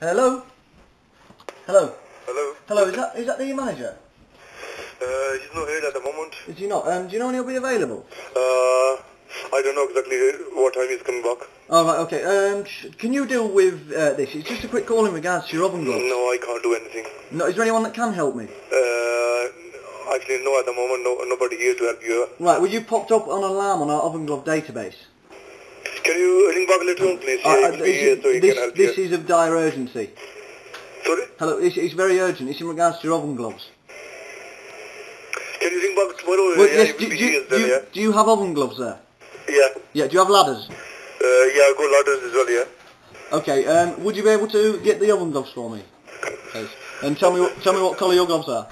Hello? Hello? Hello? Hello, is that is that the manager? Uh, he's not here at the moment. Is he not? Um, do you know when he'll be available? Uh, I don't know exactly what time he's coming back. Oh, right, okay. Um, sh- can you deal with uh, this? It's just a quick call in regards to your oven gloves. No, I can't do anything. No, is there anyone that can help me? Uh, actually, no, at the moment, no, nobody here to help you. Right, well, you popped up on alarm on our oven glove database. Can you ring back later on, please? Uh, Yeah, uh, he will be this here so this, this is of dire urgency. Sorry? Hello, it's, it's very urgent. It's in regards to your oven gloves. Can you ring back tomorrow? Well, yeah, yes, do, do, here do, you, do you have oven gloves there? Yeah. Yeah, do you have ladders? Uh, yeah, I've got ladders as well, yeah? Okay, um, would you be able to get the oven gloves for me? Please. And tell me what, tell me what colour your gloves are.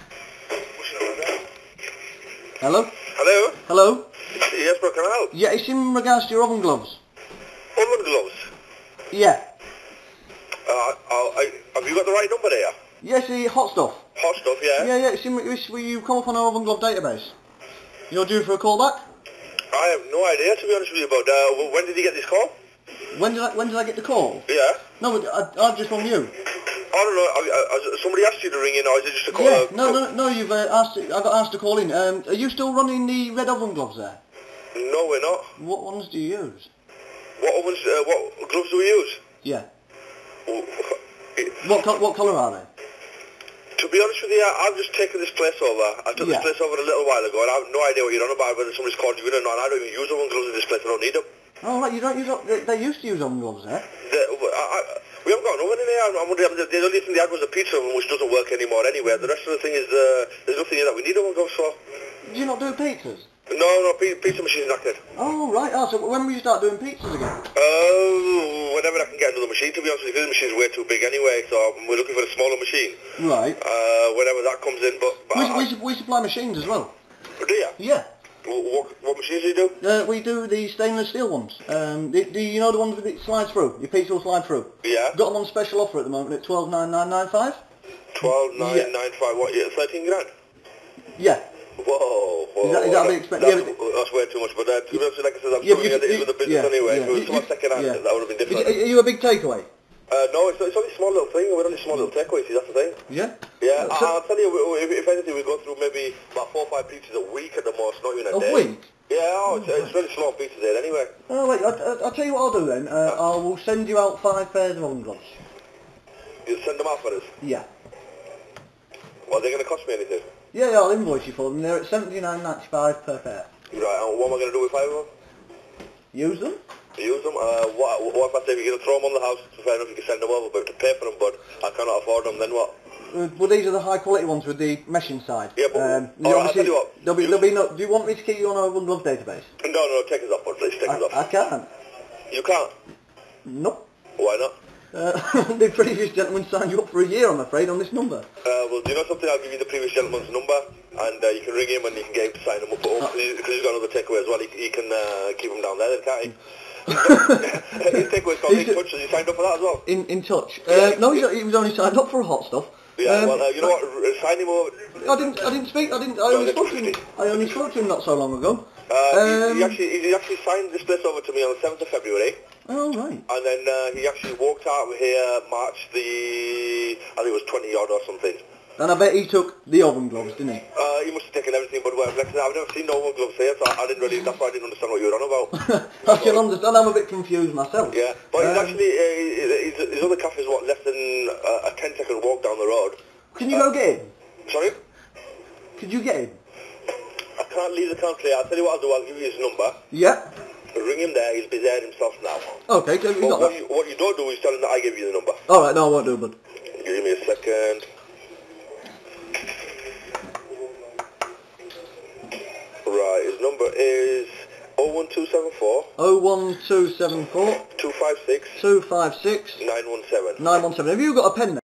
Hello? Hello? Hello? Yes, bro, can I help? Yeah, it's in regards to your oven gloves. Oven gloves. Yeah. Uh, uh, I, have you got the right number there? Yes, the hot stuff. Hot stuff, yeah? Yeah, yeah, it's, will you come up on our oven glove database? You're due for a call back? I have no idea, to be honest with you, about uh, when did he get this call? When did I, when did I get the call? Yeah. No, but I, I've just rung you. I don't know. I, I, somebody asked you to ring in, or is it just a call? Yeah, uh, no, no, no, you've uh, asked, I got asked to call in. Um, are you still running the red oven gloves there? No, we're not. What ones do you use? What ovens, uh, what gloves do we use? Yeah. What, col- what colour are they? To be honest with you, I- I've just taken this place over. I took Yeah. this place over a little while ago, and I have no idea what you're on about, whether somebody's called you in or not, I don't even use oven gloves in this place. I don't need them. Oh, right, you don't use, they, they used to use oven gloves there. The, I, I, we haven't got an oven in here. I'm, I'm wondering, the, the only thing they had was a pizza oven, which doesn't work anymore anyway. The rest of the thing is, uh, there's nothing here that we need oven gloves for. Do you not do pizzas? No, no, pi- pizza machine's not dead. Oh, right, oh, so when will you start doing pizzas again? Uh, whenever I can get another machine, to be honest with you, the machine's way too big anyway, so we're looking for a smaller machine. Right. Uh, whenever that comes in, but... but We, I, we, we supply machines as well. do you? Yeah. What, what, what machines do you do? Uh, we do the stainless steel ones. Um, do, do you know the ones that it slides through? Your pizza will slide through. Yeah. Got them on special offer at the moment at twelve nine nine nine five. Twelve nine Yeah. nine five. What? Yeah, thirteen grand. Yeah. Whoa. whoa Is that- is that a bit That's, yeah, that's way too much. But uh, to be honest, like I said, I'm Yeah, but at it with the business yeah, anyway. yeah. If it was You- you- second hand, yeah. that would have been different. Are you a big takeaway? Uh, no, it's, it's only a small little thing. We're only a small little takeaway. See, that's the thing. Yeah. Yeah, so- I'll tell you. If, if anything, we go through maybe about four or five pizzas a week at the most, not even a, A day. week? Yeah, oh, it's, it's really slow on pizzas there anyway. Oh wait, I, I, I'll tell you what I'll do then. Uh, I will send you out five pairs of oven gloves. You send them out for us. Yeah. Well, they're going to cost me anything. Yeah, yeah, I'll invoice you for them. They're at seventy nine ninety five per pair. Right, and what am I going to do with five of them? Use them. Use them. Uh, what, what if I say you're going to throw them on the house? Fair enough, you can send them over, but to pay for them, but I cannot afford them. Then what? Uh, well, these are the high quality ones with the mesh inside. Yeah, but- um, all right, I'll tell you what. There'll be, there'll be no, do you want me to keep you on our oven glove database? No, no, take us off, please. Take us off. I can't. You can't. Nope. Why not? Uh, the previous gentleman signed you up for a year, I'm afraid, on this number. Uh, well, do you know something? I'll give you the previous gentleman's number, and uh, you can ring him and you can get him to sign him up for Oh. because he's got another takeaway as well. He, he can uh, keep him down there, then, can't he? His takeaway's called He's In Touch. Has he signed up for that as well? In in touch. Yeah. Uh, no, he's, he was only signed up for hot stuff. Yeah. Um, well, uh, you know what? Sign him over. I didn't. I didn't speak. I didn't. I No, only spoke to him. I only spoke to him not so long ago. Uh, he, Um, he actually he actually signed this place over to me on the seventh of February. Oh right. And then uh, he actually walked out of here March the, I think it was 20 odd or something. And I bet he took the oven gloves, didn't he? Uh, he must have taken everything but well, like I said, I've never seen no one gloves here, so I didn't really, that's why I didn't understand what you were on about. I can understand. I'm a bit confused myself. Yeah, but he's Um, actually, uh, his, his other cafe is what, less than uh, a 10 second walk down the road. Can you go get him? Sorry? Could you get him? I can't leave the country, I'll tell you what I'll do, I'll give you his number. Yeah. Ring him there, be there himself now. Okay. So you But got what you, what you don't do is tell him that I gave you the number. All right. No, I won't do it, bud. Give me a second. Right, his number is 01274 Oh one two seven four 256 two five six 917. nine one seven. Have you got a pen there?